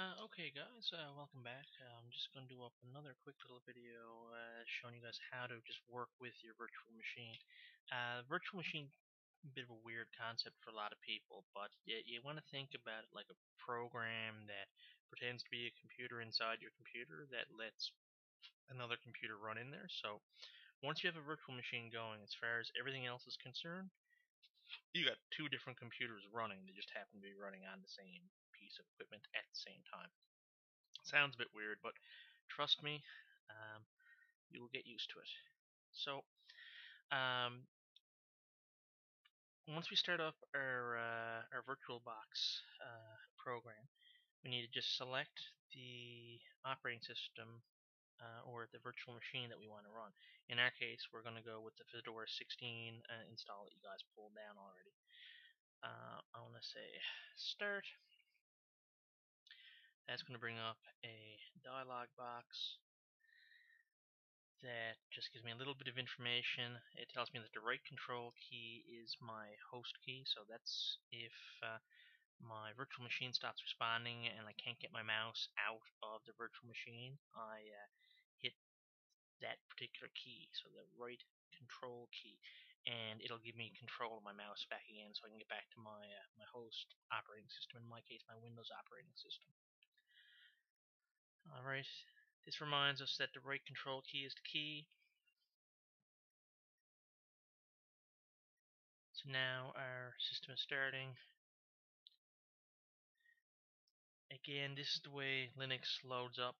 Uh, okay guys, uh, welcome back. Uh, I'm just going to do up another quick little video uh, showing you guys how to just work with your virtual machine. Uh, virtual machine, a bit of a weird concept for a lot of people, but you, you want to think about it like a program that pretends to be a computer inside your computer that lets another computer run in there. So once you have a virtual machine going, as far as everything else is concerned, you got two different computers running. They just happen to be running on the same piece of equipment at the same time. Sounds a bit weird, but trust me, um, you will get used to it. So, um, once we start up our uh, our VirtualBox uh, program, we need to just select the operating system uh, or the virtual machine that we want to run. In our case, we're going to go with the Fedora 16 uh, install that you guys pulled down already. Uh, I want to say start, that's going to bring up a dialog box that just gives me a little bit of information. It tells me that the right control key is my host key, so that's if uh, my virtual machine stops responding and I can't get my mouse out of the virtual machine, I uh, hit that particular key, so the right control key, and it'll give me control of my mouse back again so I can get back to my, uh, my host operating system, in my case my Windows operating system. Alright, this reminds us that the right control key is the key. So now our system is starting. Again, this is the way Linux loads up.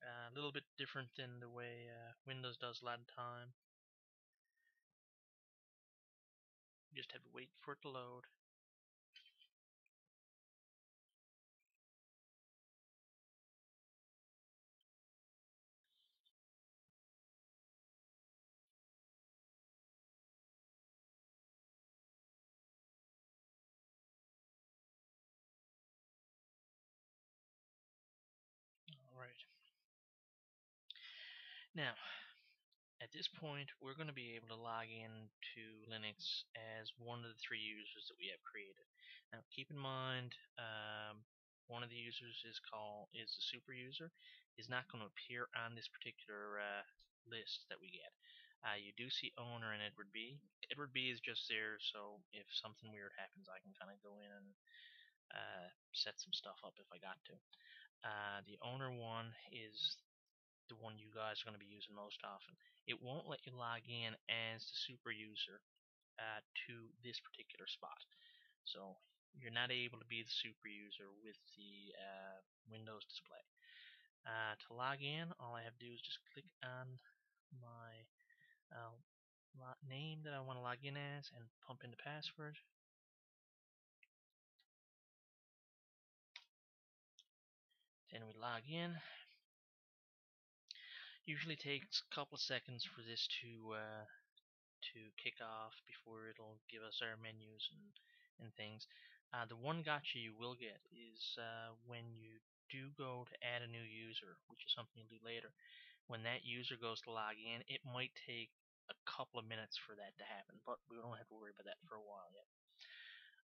Uh, a little bit different than the way uh, Windows does a lot of time. You just have to wait for it to load. Now, at this point, we're going to be able to log in to Linux as one of the three users that we have created. Now, keep in mind, um, one of the users is called is the super user. is not going to appear on this particular uh, list that we get. Uh, you do see owner and Edward B. Edward B is just there, so if something weird happens, I can kind of go in and uh, set some stuff up if I got to. Uh, the owner one is the one you guys are going to be using most often. It won't let you log in as the super user uh, to this particular spot. So you're not able to be the super user with the uh, Windows display. Uh, to log in, all I have to do is just click on my uh, name that I want to log in as and pump in the password. Then we log in. Usually takes a couple of seconds for this to uh, to kick off before it'll give us our menus and and things. Uh, the one gotcha you will get is uh, when you do go to add a new user, which is something you'll do later. When that user goes to log in, it might take a couple of minutes for that to happen, but we don't have to worry about that for a while yet.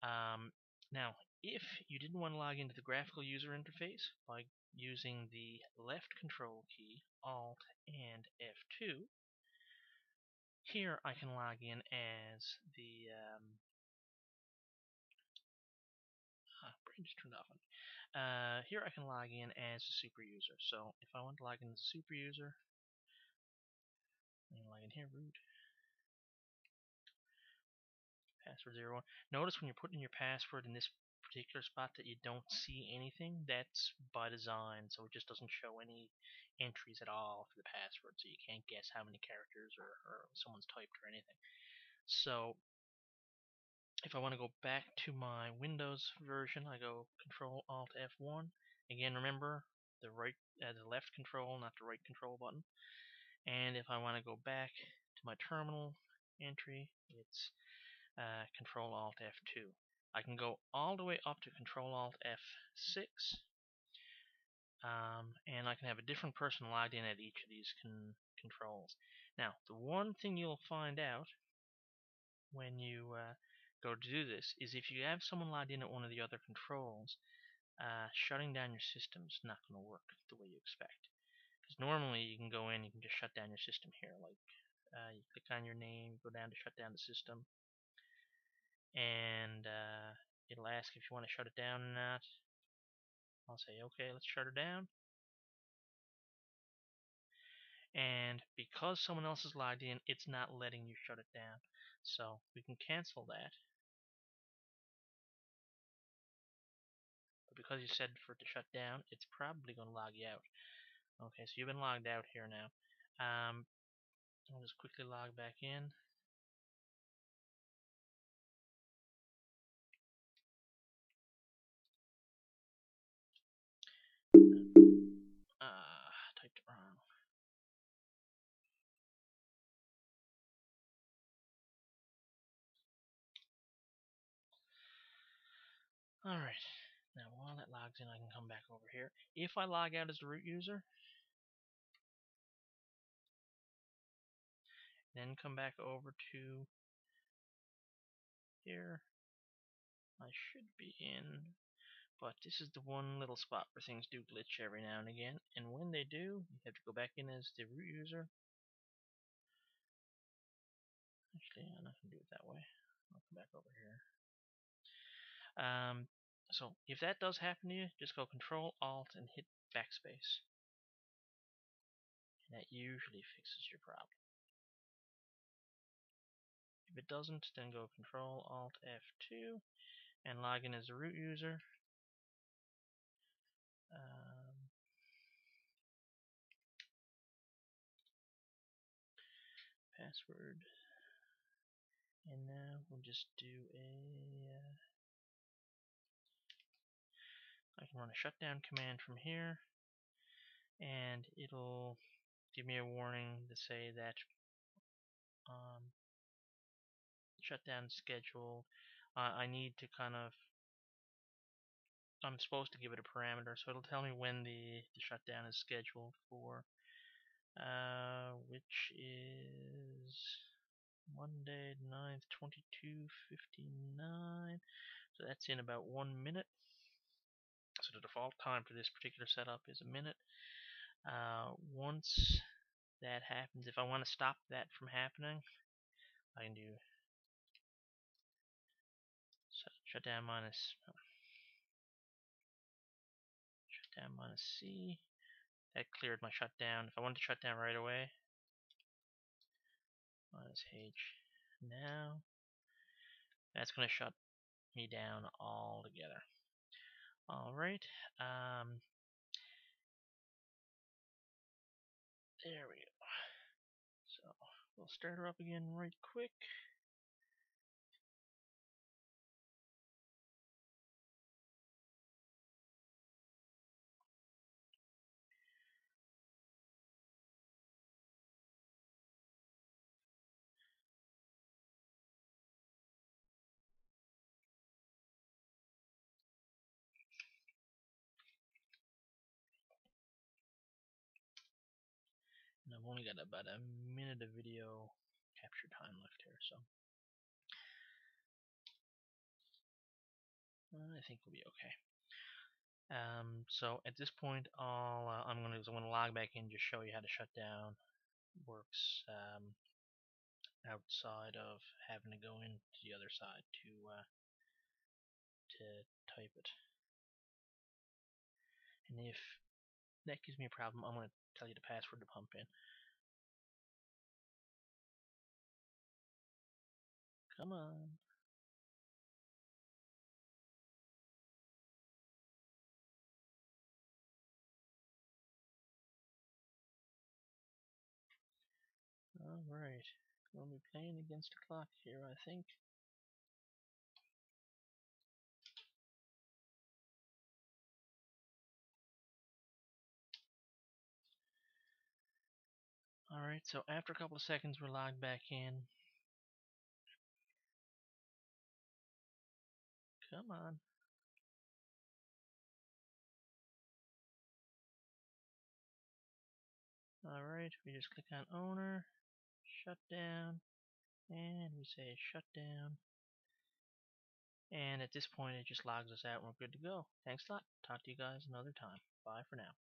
Um, now, if you didn't want to log into the graphical user interface by using the left control key, Alt and F2, here I can log in as the um, ah, brain just turned off on me. Uh, here I can log in as a super user. So if I want to log in as a super user, to log in here, root password zero one. Notice when you're putting your password in this particular spot that you don't see anything, that's by design, so it just doesn't show any entries at all for the password, so you can't guess how many characters or, or someone's typed or anything. So if I want to go back to my Windows version, I go Control Alt F1. Again, remember the right, uh, the left control, not the right control button. And if I want to go back to my terminal entry, it's uh, Control Alt F2. I can go all the way up to Control Alt F6, um, and I can have a different person logged in at each of these con controls. Now, the one thing you'll find out when you uh, go to do this is if you have someone logged in at one of the other controls, uh, shutting down your system is not going to work the way you expect. Because normally you can go in, you can just shut down your system here. Like uh, you click on your name, go down to shut down the system, and uh, it'll ask if you want to shut it down or not. I'll say, okay, let's shut her down. And because someone else is logged in, it's not letting you shut it down. So we can cancel that. But because you said for it to shut down, it's probably going to log you out. Okay, so you've been logged out here now. Um, I'll just quickly log back in. Alright, now while that logs in, I can come back over here. If I log out as a root user, then come back over to here, I should be in, but this is the one little spot where things do glitch every now and again, and when they do, you have to go back in as the root user. Actually, I'm not going to do it that way. I'll come back over here. Um, so if that does happen to you, just go Control Alt and hit backspace. And that usually fixes your problem. If it doesn't, then go Control Alt F2 and log in as a root user. Um, password. And now we'll just do a. Uh, I can run a shutdown command from here, and it'll give me a warning to say that um, shutdown scheduled. Uh, I need to kind of. I'm supposed to give it a parameter, so it'll tell me when the, the shutdown is scheduled for, uh, which is Monday 9th, 22:59. So that's in about one minute. So the default time for this particular setup is a minute. Uh, once that happens, if I want to stop that from happening, I can do shutdown minus shutdown minus C. That cleared my shutdown. If I wanted to shut down right away, minus H now, that's going to shut me down altogether. Alright, um, there we go. So, we'll start her up again right quick. Only got about a minute of video capture time left here, so I think we'll be okay. Um, so at this point, all uh, I'm going to I'm going to log back in, just show you how to shut down works um, outside of having to go into the other side to uh, to type it. And if that gives me a problem, I'm going to tell you the password to pump in. Come on. Alright, we'll be playing against the clock here, I think. Alright, so after a couple of seconds, we're logged back in. Come on. Alright, we just click on owner, shutdown, and we say shutdown. And at this point, it just logs us out and we're good to go. Thanks a lot. Talk to you guys another time. Bye for now.